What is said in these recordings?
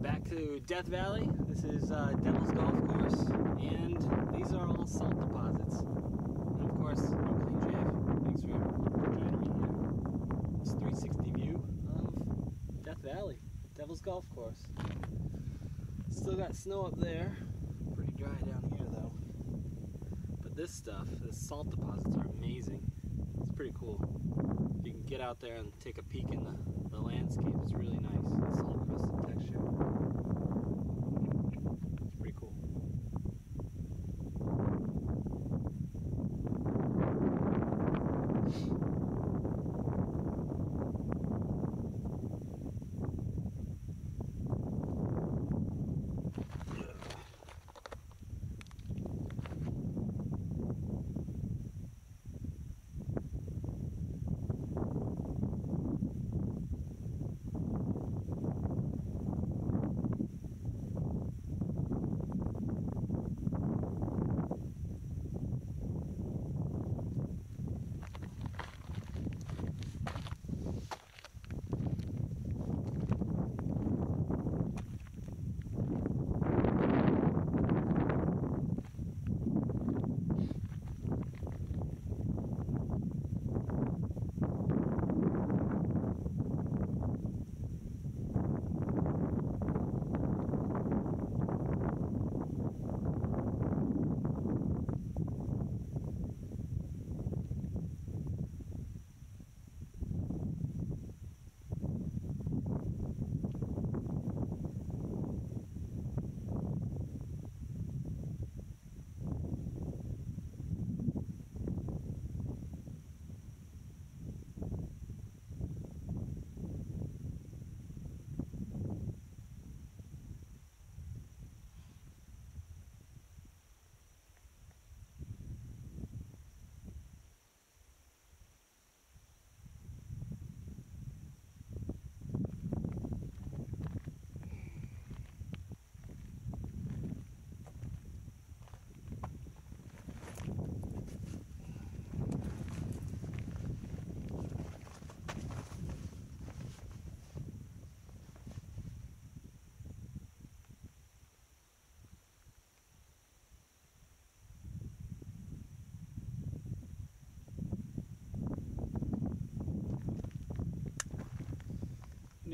back to Death Valley. This is uh, Devil's Golf Course, and these are all salt deposits. And of course, I'm Cleanshave. Thanks for joining me here. This 360 view of Death Valley, Devil's Golf Course. Still got snow up there. Pretty dry down here though. But this stuff, the salt deposits are amazing. It's pretty cool. You can get out there and take a peek in the landscape. It's really nice. The salt crusted texture.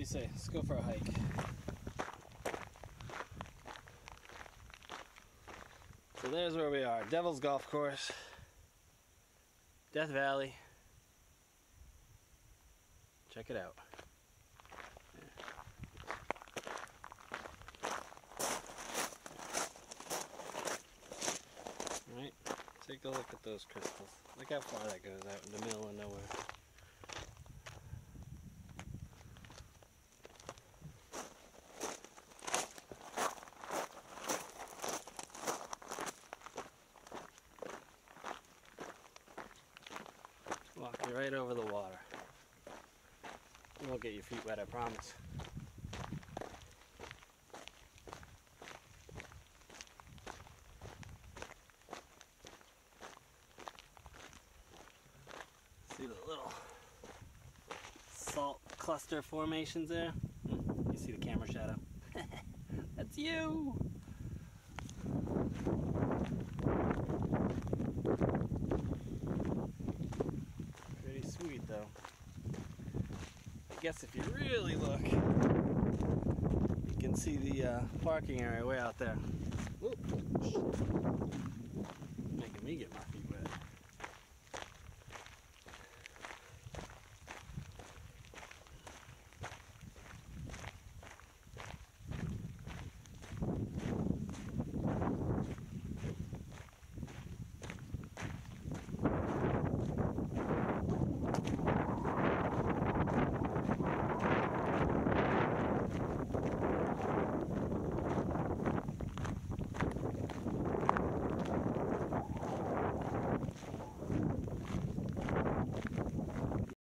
You say? Let's go for a hike. So there's where we are. Devil's Golf Course. Death Valley. Check it out. Alright, take a look at those crystals. Look how far that goes out in the middle of nowhere. Walk you right over the water. You won't get your feet wet, I promise. See the little salt cluster formations there? Hmm, You see the camera shadow? That's you! Pretty sweet though. I guess if you really look, you can see the uh, parking area way out there. Whoop. Making me get my